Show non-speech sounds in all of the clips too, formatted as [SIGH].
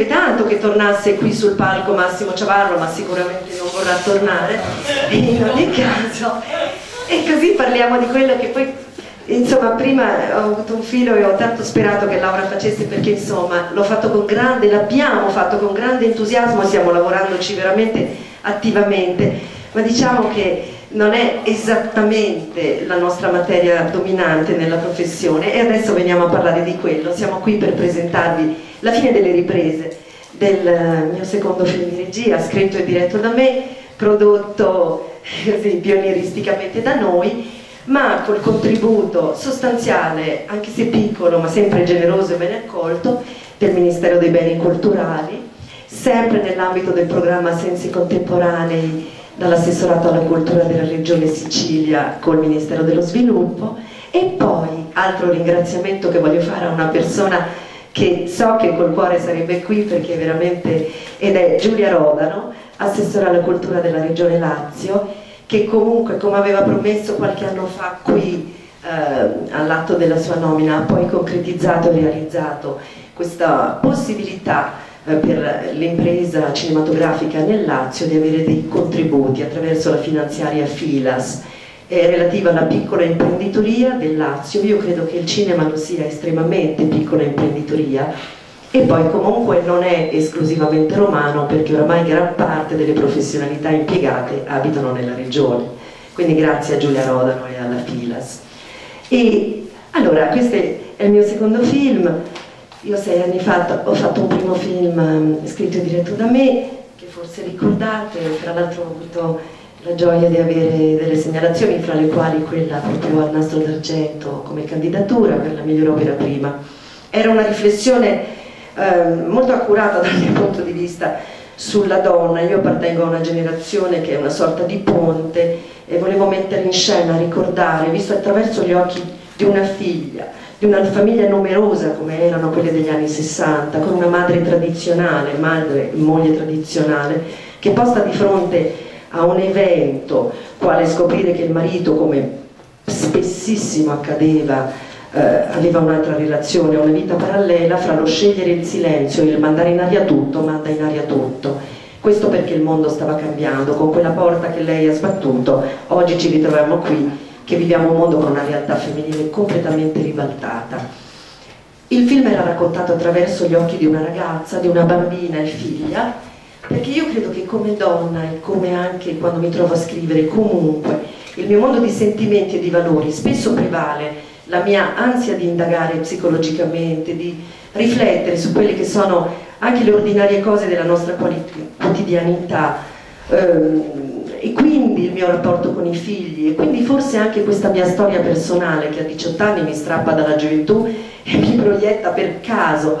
piacerebbe tanto che tornasse qui sul palco Massimo Ciavarro, ma sicuramente non vorrà tornare, in ogni caso. E così parliamo di quello che poi insomma prima ho avuto un filo e ho tanto sperato che Laura facesse perché insomma l'ho fatto con grande, l'abbiamo fatto con grande entusiasmo, stiamo lavorandoci veramente attivamente, ma diciamo che non è esattamente la nostra materia dominante nella professione e adesso veniamo a parlare di quello, siamo qui per presentarvi la fine delle riprese del mio secondo film di regia, scritto e diretto da me, prodotto così pionieristicamente da noi ma col contributo sostanziale, anche se piccolo, ma sempre generoso e ben accolto, del Ministero dei Beni Culturali, sempre nell'ambito del programma Sensi Contemporanei dall'assessorato alla cultura della Regione Sicilia col Ministero dello Sviluppo. E poi altro ringraziamento che voglio fare a una persona che so che col cuore sarebbe qui perché veramente ed è Giulia Rodano, assessore alla cultura della Regione Lazio che comunque come aveva promesso qualche anno fa qui eh, all'atto della sua nomina ha poi concretizzato e realizzato questa possibilità eh, per l'impresa cinematografica nel Lazio di avere dei contributi attraverso la finanziaria Filas eh, relativa alla piccola imprenditoria del Lazio. Io credo che il cinema lo sia estremamente piccola imprenditoria e poi comunque non è esclusivamente romano perché oramai gran parte delle professionalità impiegate abitano nella regione. Quindi grazie a Giulia Rodano e alla Filas. E allora questo è il mio secondo film. Io sei anni fa ho fatto un primo film um, scritto e diretto da me che forse ricordate tra l'altro ho avuto la gioia di avere delle segnalazioni fra le quali quella proprio al nastro d'argento come candidatura per la migliore opera prima. Era una riflessione Ehm, molto accurata [LAUGHS] dal mio punto di vista sulla donna, io appartengo a una generazione che è una sorta di ponte e volevo mettere in scena, ricordare, visto attraverso gli occhi di una figlia, di una famiglia numerosa come erano quelle degli anni 60, con una madre tradizionale, madre, moglie tradizionale, che posta di fronte a un evento, quale scoprire che il marito, come spessissimo accadeva, eh, aveva un'altra relazione, una vita parallela fra lo scegliere il silenzio e il mandare in aria tutto, manda in aria tutto. Questo perché il mondo stava cambiando, con quella porta che lei ha sbattuto, oggi ci ritroviamo qui che viviamo un mondo con una realtà femminile completamente ribaltata. Il film era raccontato attraverso gli occhi di una ragazza, di una bambina e figlia, perché io credo che come donna e come anche quando mi trovo a scrivere comunque, il mio mondo di sentimenti e di valori spesso prevale la mia ansia di indagare psicologicamente, di riflettere su quelle che sono anche le ordinarie cose della nostra quotidianità ehm, e quindi il mio rapporto con i figli e quindi forse anche questa mia storia personale che a 18 anni mi strappa dalla gioventù e mi proietta per caso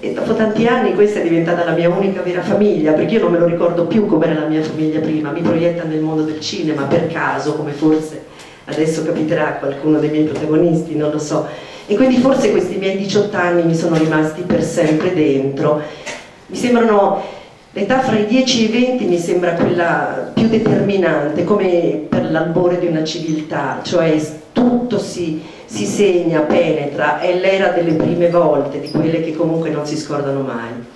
e dopo tanti anni questa è diventata la mia unica vera famiglia perché io non me lo ricordo più come era la mia famiglia prima mi proietta nel mondo del cinema per caso come forse adesso capiterà qualcuno dei miei protagonisti, non lo so. E quindi forse questi miei 18 anni mi sono rimasti per sempre dentro. Mi sembrano, l'età fra i 10 e i 20 mi sembra quella più determinante, come per l'albore di una civiltà, cioè tutto si, si segna, penetra, è l'era delle prime volte, di quelle che comunque non si scordano mai.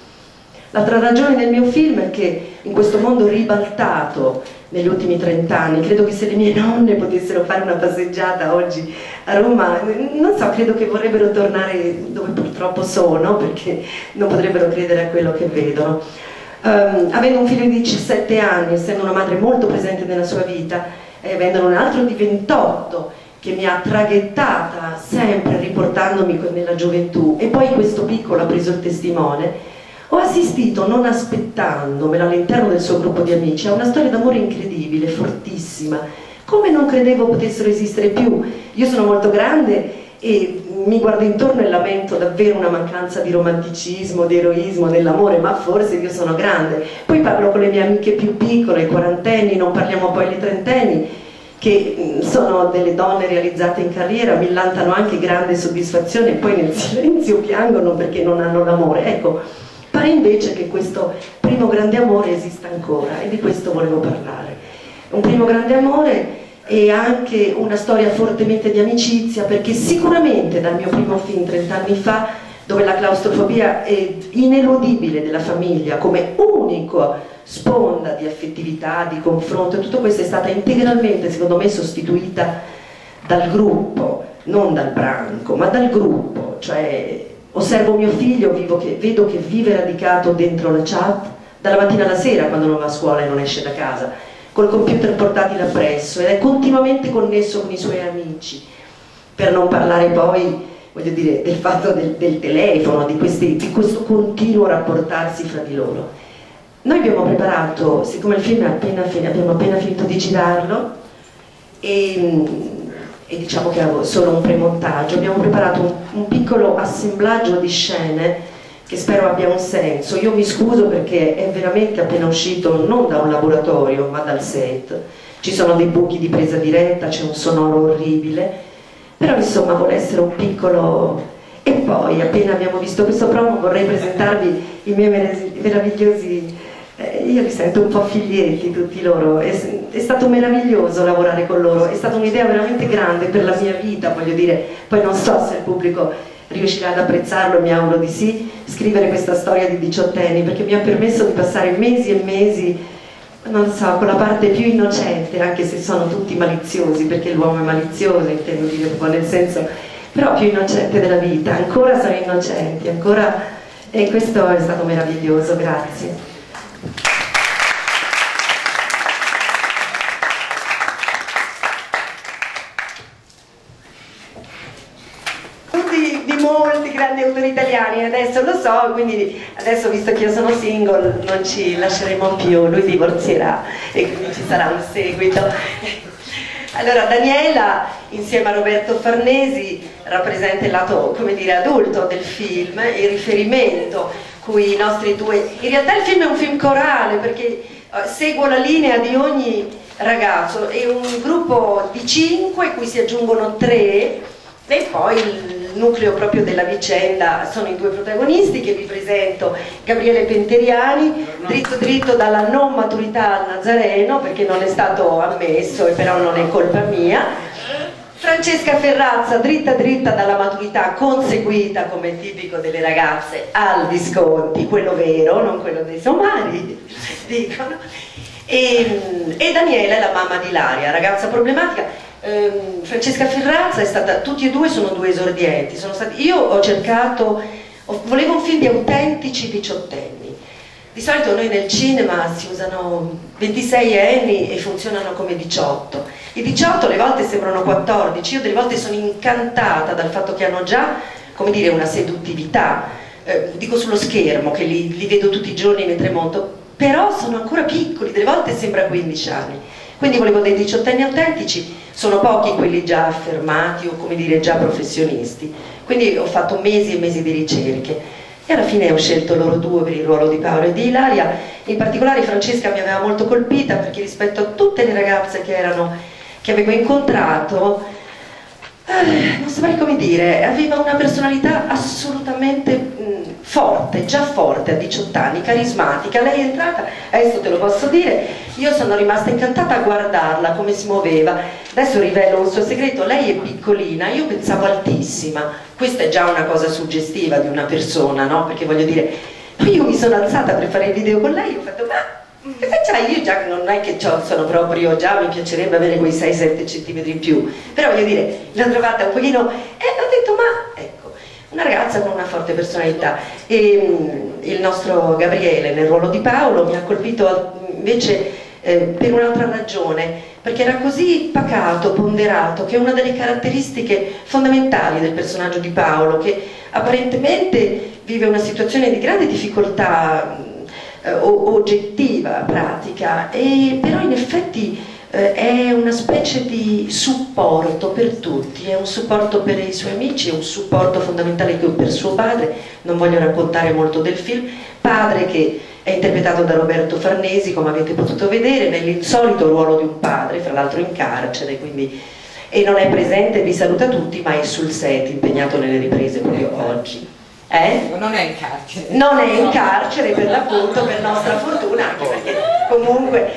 L'altra ragione del mio film è che in questo mondo ribaltato negli ultimi 30 anni, credo che se le mie nonne potessero fare una passeggiata oggi a Roma, non so, credo che vorrebbero tornare dove purtroppo sono, perché non potrebbero credere a quello che vedono. Um, avendo un figlio di 17 anni, essendo una madre molto presente nella sua vita, e avendo un altro di 28 che mi ha traghettata sempre riportandomi nella gioventù, e poi questo piccolo ha preso il testimone, ho assistito, non aspettandomela all'interno del suo gruppo di amici, a una storia d'amore incredibile, fortissima, come non credevo potessero esistere più. Io sono molto grande e mi guardo intorno e lamento davvero una mancanza di romanticismo, di eroismo, dell'amore, ma forse io sono grande. Poi parlo con le mie amiche più piccole, quarantenni, non parliamo poi dei trentenni, che mm, sono delle donne realizzate in carriera, millantano anche grande soddisfazione e poi nel [LAUGHS] silenzio piangono perché non hanno l'amore. Ecco, Pare invece che questo primo grande amore esista ancora e di questo volevo parlare. Un primo grande amore e anche una storia fortemente di amicizia perché sicuramente dal mio primo film 30 anni fa dove la claustrofobia è ineludibile della famiglia come unico sponda di affettività, di confronto, tutto questo è stata integralmente, secondo me, sostituita dal gruppo, non dal branco, ma dal gruppo, cioè osservo mio figlio, che, vedo che vive radicato dentro la chat dalla mattina alla sera quando non va a scuola e non esce da casa, col computer portatile appresso ed è continuamente connesso con i suoi amici, per non parlare poi voglio dire, del fatto del, del telefono, di, questi, di questo continuo rapportarsi fra di loro. Noi abbiamo preparato, siccome il film è appena, abbiamo appena finito di girarlo e, e diciamo che è solo un premontaggio, abbiamo preparato un, un piccolo assemblaggio di scene che spero abbia un senso. Io mi scuso perché è veramente appena uscito non da un laboratorio ma dal set. Ci sono dei buchi di presa diretta, c'è un sonoro orribile, però insomma vuole essere un piccolo... E poi appena abbiamo visto questo promo vorrei presentarvi i miei meravigliosi eh, io li sento un po' figlietti tutti loro, è, è, stato meraviglioso lavorare con loro, è stata un'idea veramente grande per la mia vita, voglio dire, poi non so se il pubblico riuscirà ad apprezzarlo, mi auguro di sì, scrivere questa storia di diciottenni, perché mi ha permesso di passare mesi e mesi, non so, con la parte più innocente, anche se sono tutti maliziosi, perché l'uomo è malizioso, intendo dire un po' nel senso, però più innocente della vita, ancora sono innocenti, ancora... e questo è stato meraviglioso, grazie. Italiani, adesso lo so, quindi adesso visto che io sono single non ci lasceremo più, lui divorzierà e quindi ci sarà un seguito. Allora Daniela insieme a Roberto Farnesi rappresenta il lato, come dire, adulto del film, il riferimento cui i nostri due... In realtà il film è un film corale perché eh, seguo la linea di ogni ragazzo, è un gruppo di cinque cui si aggiungono tre e poi il nucleo proprio della vicenda sono i due protagonisti che vi presento, Gabriele Penteriani, dritto dritto dalla non maturità al Nazareno perché non è stato ammesso e però non è colpa mia, Francesca Ferrazza, dritta dritta dalla maturità conseguita come tipico delle ragazze al Visconti, quello vero, non quello dei somari, [LAUGHS] dicono. E, e Daniela è la mamma di Laria, ragazza problematica ehm, Francesca Ferrazza è stata, tutti e due sono due esordienti, sono stati, io ho cercato, volevo un film di autentici diciottenni, di solito noi nel cinema si usano 26 anni e funzionano come 18, i 18 le volte sembrano 14, io delle volte sono incantata dal fatto che hanno già, come dire, una seduttività, eh, dico sullo schermo che li, li vedo tutti i giorni mentre monto, però sono ancora piccoli, delle volte sembra 15 anni. Quindi volevo dei diciottenni autentici, sono pochi quelli già affermati o come dire già professionisti, quindi ho fatto mesi e mesi di ricerche. E alla fine ho scelto loro due per il ruolo di Paolo e di Ilaria, in particolare Francesca mi aveva molto colpita perché rispetto a tutte le ragazze che, erano, che avevo incontrato eh, non saprei come dire, aveva una personalità assolutamente forte, già forte a 18 anni, carismatica, lei è entrata, adesso te lo posso dire, io sono rimasta incantata a guardarla, come si muoveva, adesso rivelo un suo segreto, lei è piccolina, io pensavo altissima, questa è già una cosa suggestiva di una persona, no? Perché voglio dire, io mi sono alzata per fare il video con lei, ho fatto, ma Cosa c'hai? Io già non è che sono proprio, già mi piacerebbe avere quei 6-7 cm in più, però voglio dire, l'ho trovata un pochino e ho detto ma ecco, una ragazza con una forte personalità. E mm, il nostro Gabriele nel ruolo di Paolo mi ha colpito invece eh, per un'altra ragione, perché era così pacato, ponderato, che è una delle caratteristiche fondamentali del personaggio di Paolo, che apparentemente vive una situazione di grande difficoltà eh, oggettiva, pratica, e però in effetti eh, è una specie di supporto per tutti, è un supporto per i suoi amici, è un supporto fondamentale per suo padre, non voglio raccontare molto del film, padre che è interpretato da Roberto Farnesi, come avete potuto vedere, nell'insolito ruolo di un padre, fra l'altro in carcere, quindi, e non è presente, vi saluta tutti, ma è sul set, impegnato nelle riprese proprio oggi. Eh? Non è in carcere. Non è in carcere per l'appunto, per nostra fortuna, anche perché comunque